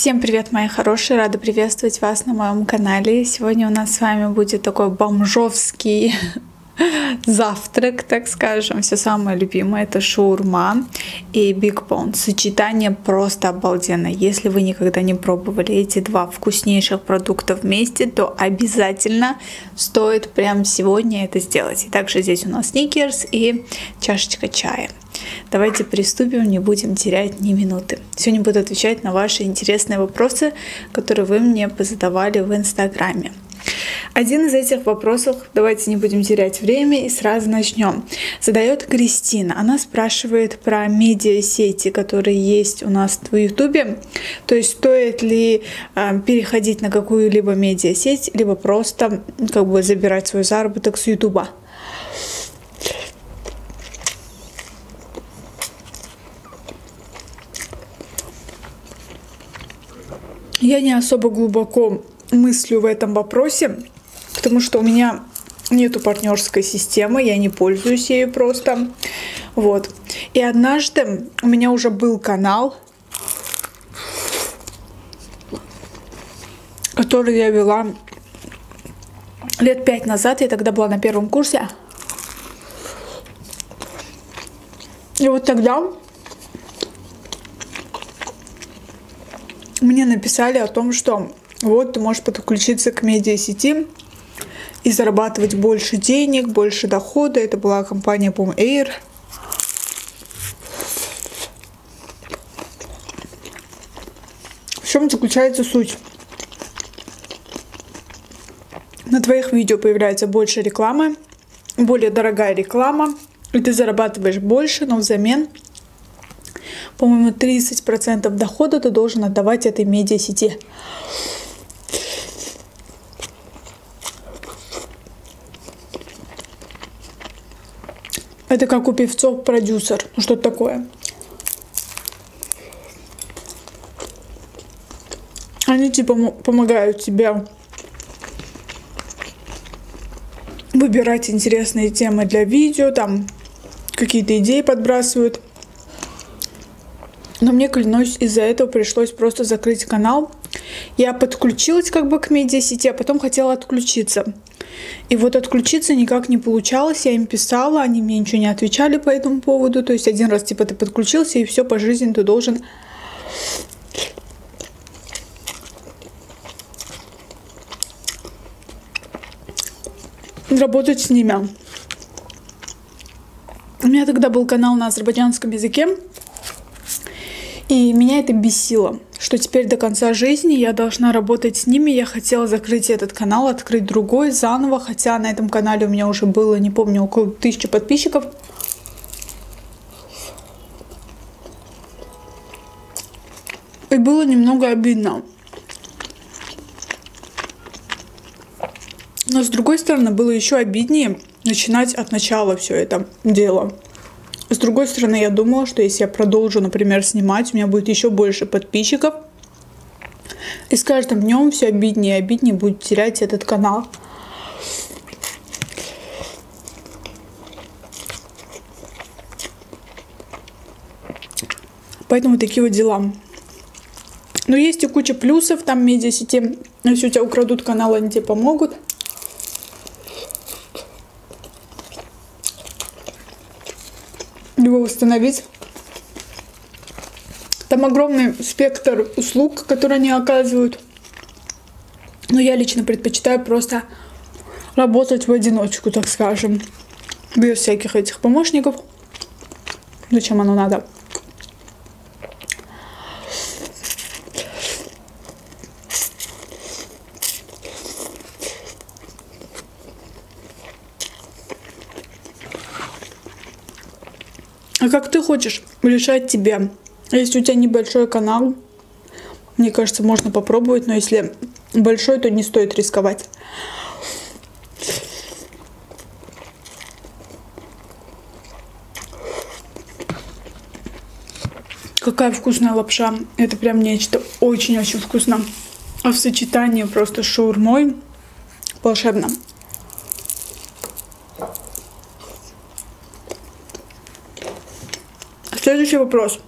Всем привет, мои хорошие! Рада приветствовать вас на моем канале. Сегодня у нас с вами будет такой бомжовский завтрак, так скажем. Все самое любимое это шаурма и бигбон. Сочетание просто обалденное. Если вы никогда не пробовали эти два вкуснейших продукта вместе, то обязательно стоит прямо сегодня это сделать. И также здесь у нас сникерс и чашечка чая. Давайте приступим, не будем терять ни минуты. Сегодня буду отвечать на ваши интересные вопросы, которые вы мне позадавали в Инстаграме. Один из этих вопросов, давайте не будем терять время и сразу начнем. Задает Кристина. Она спрашивает про медиасети, которые есть у нас в Ютубе. То есть стоит ли э, переходить на какую-либо медиасеть, либо просто как бы забирать свой заработок с Ютуба. Я не особо глубоко мыслю в этом вопросе, потому что у меня нету партнерской системы, я не пользуюсь ею просто. Вот. И однажды у меня уже был канал, который я вела лет пять назад. Я тогда была на первом курсе. И вот тогда мне написали о том, что вот ты можешь подключиться к медиасети и зарабатывать больше денег, больше дохода. Это была компания, по Air. В чем заключается суть? На твоих видео появляется больше рекламы, более дорогая реклама, и ты зарабатываешь больше, но взамен по-моему, 30% дохода ты должен отдавать этой медиасети. Это как у певцов продюсер. Ну что такое? Они типа помогают тебе выбирать интересные темы для видео, там какие-то идеи подбрасывают. Но мне, клянусь, из-за этого пришлось просто закрыть канал. Я подключилась как бы к медиасети, а потом хотела отключиться. И вот отключиться никак не получалось, я им писала, они мне ничего не отвечали по этому поводу. То есть один раз типа ты подключился и все по жизни ты должен работать с ними. У меня тогда был канал на азербайджанском языке, и меня это бесило, что теперь до конца жизни я должна работать с ними. Я хотела закрыть этот канал, открыть другой заново, хотя на этом канале у меня уже было, не помню, около тысячи подписчиков. И было немного обидно. Но с другой стороны, было еще обиднее начинать от начала все это дело. С другой стороны, я думала, что если я продолжу, например, снимать, у меня будет еще больше подписчиков. И с каждым днем все обиднее и обиднее будет терять этот канал. Поэтому такие вот дела. Но есть и куча плюсов, там медиасети. Если у тебя украдут канал, они тебе помогут. его восстановить. Там огромный спектр услуг, которые они оказывают. Но я лично предпочитаю просто работать в одиночку, так скажем. Без всяких этих помощников. Зачем оно надо? Хочешь решать тебе? Если у тебя небольшой канал, мне кажется, можно попробовать, но если большой, то не стоит рисковать. Какая вкусная лапша. Это прям нечто очень-очень вкусно. А в сочетании просто с шаурмой волшебно. Следующий вопрос.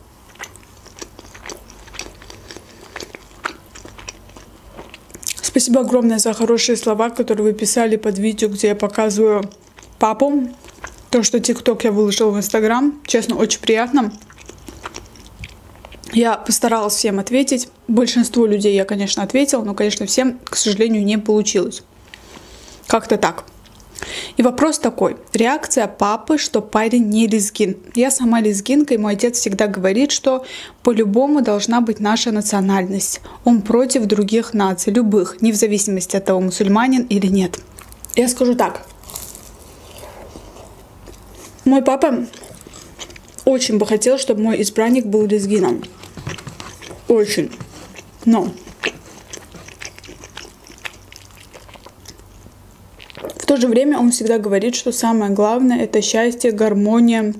Спасибо огромное за хорошие слова, которые вы писали под видео, где я показываю папу. То, что ТикТок я выложила в Инстаграм. Честно, очень приятно. Я постаралась всем ответить. Большинству людей я, конечно, ответила, но, конечно, всем, к сожалению, не получилось. Как-то так. И вопрос такой. Реакция папы, что парень не лезгин. Я сама лезгинка, и мой отец всегда говорит, что по-любому должна быть наша национальность. Он против других наций, любых, не в зависимости от того, мусульманин или нет. Я скажу так. Мой папа очень бы хотел, чтобы мой избранник был лезгином. Очень. Но то же время он всегда говорит, что самое главное это счастье, гармония.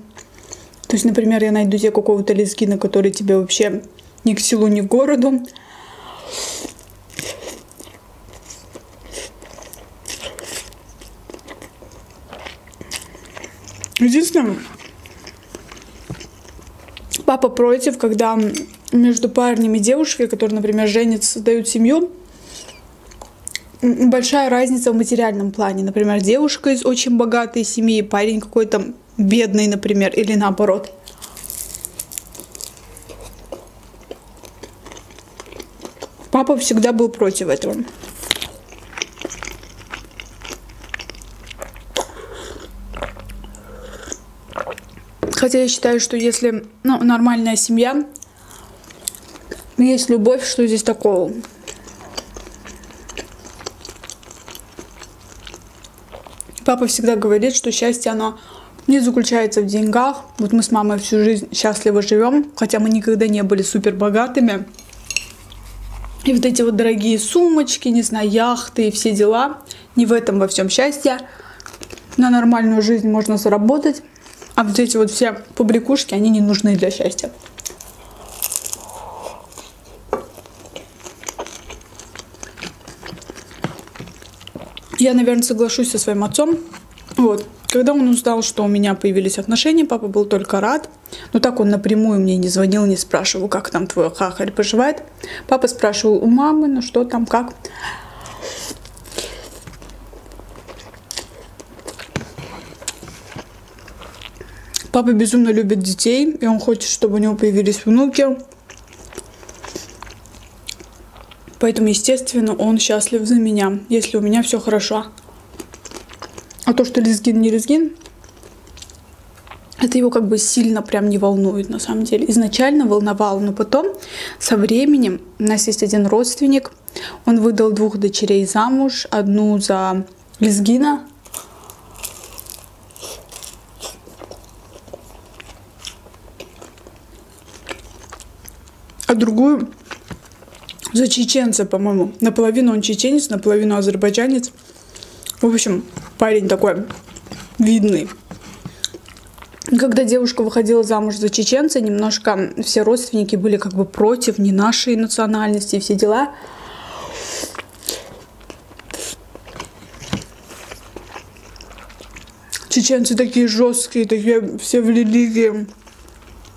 То есть, например, я найду тебе какого-то лезгина, который тебе вообще ни к селу, ни к городу. Единственное, папа против, когда между парнем и девушкой, которые, например, женятся, создают семью, большая разница в материальном плане. Например, девушка из очень богатой семьи, парень какой-то бедный, например, или наоборот. Папа всегда был против этого. Хотя я считаю, что если ну, нормальная семья, есть любовь, что здесь такого? Папа всегда говорит, что счастье, оно не заключается в деньгах. Вот мы с мамой всю жизнь счастливо живем, хотя мы никогда не были супер богатыми. И вот эти вот дорогие сумочки, не знаю, яхты и все дела, не в этом во всем счастье. На нормальную жизнь можно заработать, а вот эти вот все побрякушки, они не нужны для счастья. Я, наверное, соглашусь со своим отцом. Вот. Когда он узнал, что у меня появились отношения, папа был только рад. Но так он напрямую мне не звонил, не спрашивал, как там твой хахарь поживает. Папа спрашивал у мамы, ну что там, как. Папа безумно любит детей, и он хочет, чтобы у него появились внуки. Поэтому, естественно, он счастлив за меня, если у меня все хорошо. А то, что лезгин не лезгин, это его как бы сильно прям не волнует на самом деле. Изначально волновало, но потом со временем у нас есть один родственник, он выдал двух дочерей замуж, одну за лезгина, а другую за чеченца, по-моему. Наполовину он чеченец, наполовину азербайджанец. В общем, парень такой видный. Когда девушка выходила замуж за чеченца, немножко все родственники были как бы против не нашей национальности все дела. Чеченцы такие жесткие, такие все в религии.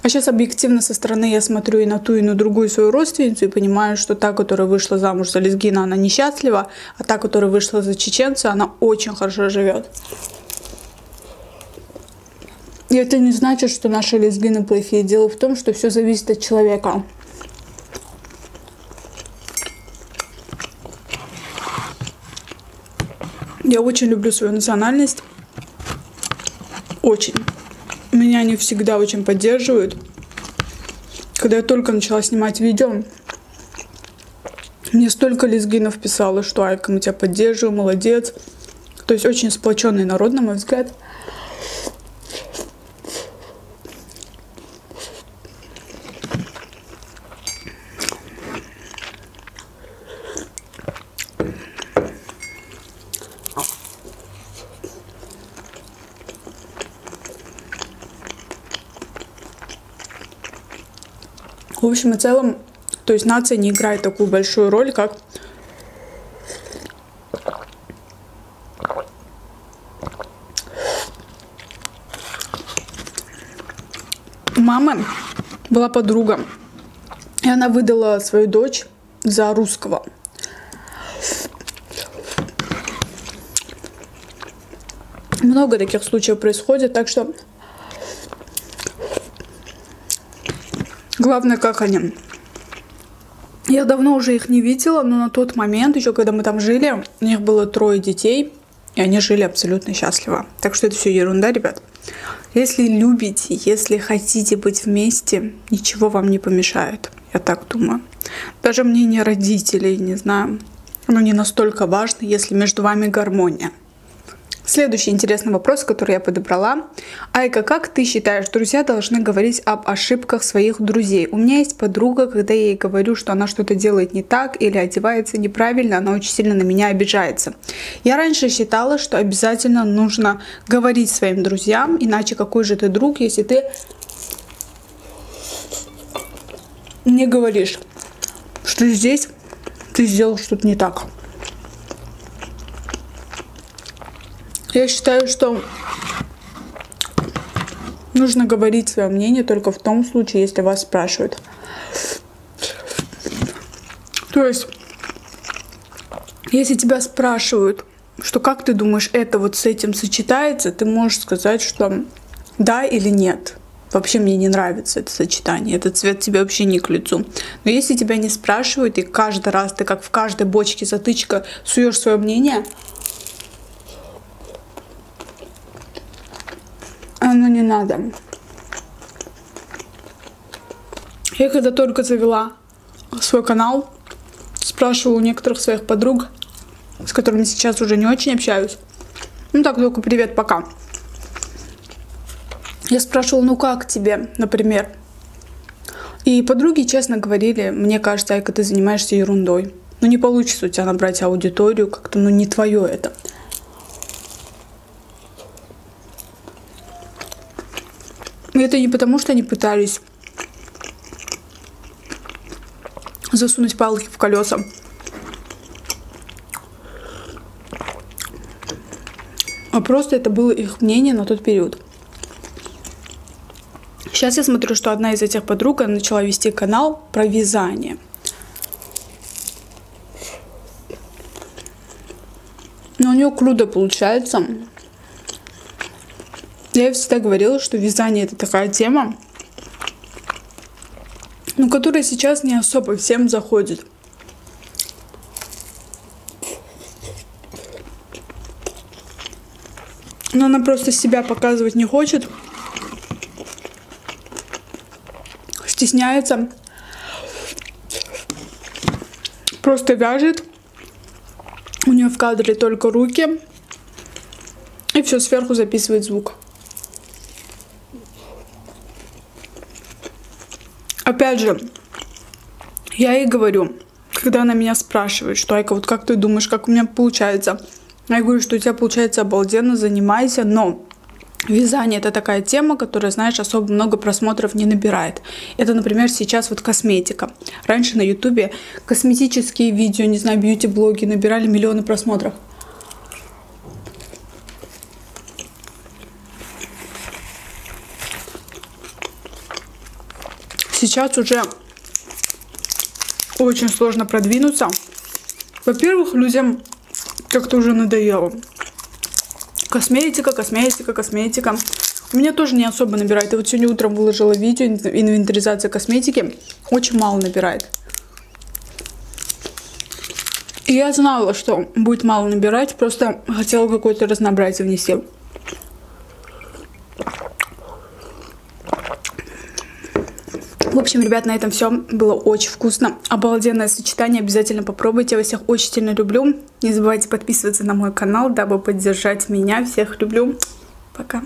А сейчас объективно со стороны я смотрю и на ту, и на другую свою родственницу и понимаю, что та, которая вышла замуж за лезгина, она несчастлива, а та, которая вышла за чеченца, она очень хорошо живет. И это не значит, что наши лезгины плохие. Дело в том, что все зависит от человека. Я очень люблю свою национальность. Очень меня они всегда очень поддерживают. Когда я только начала снимать видео, мне столько лезгинов писало, что Айка, мы тебя поддерживаем, молодец. То есть очень сплоченный народ, на мой взгляд. В общем и целом, то есть нация не играет такую большую роль, как мама была подруга, и она выдала свою дочь за русского. Много таких случаев происходит, так что главное, как они. Я давно уже их не видела, но на тот момент, еще когда мы там жили, у них было трое детей, и они жили абсолютно счастливо. Так что это все ерунда, ребят. Если любите, если хотите быть вместе, ничего вам не помешает. Я так думаю. Даже мнение родителей, не знаю, оно не настолько важно, если между вами гармония. Следующий интересный вопрос, который я подобрала. Айка, как ты считаешь, друзья должны говорить об ошибках своих друзей? У меня есть подруга, когда я ей говорю, что она что-то делает не так или одевается неправильно, она очень сильно на меня обижается. Я раньше считала, что обязательно нужно говорить своим друзьям, иначе какой же ты друг, если ты не говоришь, что здесь ты сделал что-то не так. Я считаю, что нужно говорить свое мнение только в том случае, если вас спрашивают. То есть, если тебя спрашивают, что как ты думаешь, это вот с этим сочетается, ты можешь сказать, что да или нет. Вообще мне не нравится это сочетание, этот цвет тебе вообще не к лицу. Но если тебя не спрашивают, и каждый раз ты как в каждой бочке затычка суешь свое мнение, оно не надо. Я когда только завела свой канал, спрашивала у некоторых своих подруг, с которыми сейчас уже не очень общаюсь. Ну так, только привет, пока. Я спрашивала, ну как тебе, например? И подруги честно говорили, мне кажется, Айка, ты занимаешься ерундой. Ну не получится у тебя набрать аудиторию, как-то, ну не твое это. И это не потому, что они пытались засунуть палки в колеса. А просто это было их мнение на тот период. Сейчас я смотрю, что одна из этих подруг начала вести канал про вязание. Но у нее круто получается. Я всегда говорила, что вязание это такая тема, ну, которая сейчас не особо всем заходит. Но она просто себя показывать не хочет. Стесняется. Просто вяжет. У нее в кадре только руки. И все сверху записывает звук. Опять же, я ей говорю, когда она меня спрашивает, что Айка, вот как ты думаешь, как у меня получается? Я говорю, что у тебя получается обалденно, занимайся, но Вязание это такая тема, которая, знаешь, особо много просмотров не набирает. Это, например, сейчас вот косметика. Раньше на ютубе косметические видео, не знаю, бьюти-блоги набирали миллионы просмотров. Сейчас уже очень сложно продвинуться. Во-первых, людям как-то уже надоело. Косметика, косметика, косметика. У меня тоже не особо набирает. Я вот сегодня утром выложила видео инвентаризация косметики. Очень мало набирает. И я знала, что будет мало набирать, просто хотела какое-то разнообразие внести. В общем, ребят, на этом все. Было очень вкусно. Обалденное сочетание. Обязательно попробуйте. Я вас всех очень сильно люблю. Не забывайте подписываться на мой канал, дабы поддержать меня. Всех люблю. Пока.